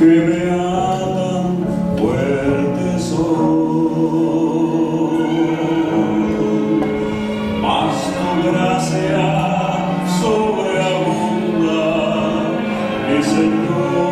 que me atan fuerte son, mas tu gracia sobreabunda, mi Señor.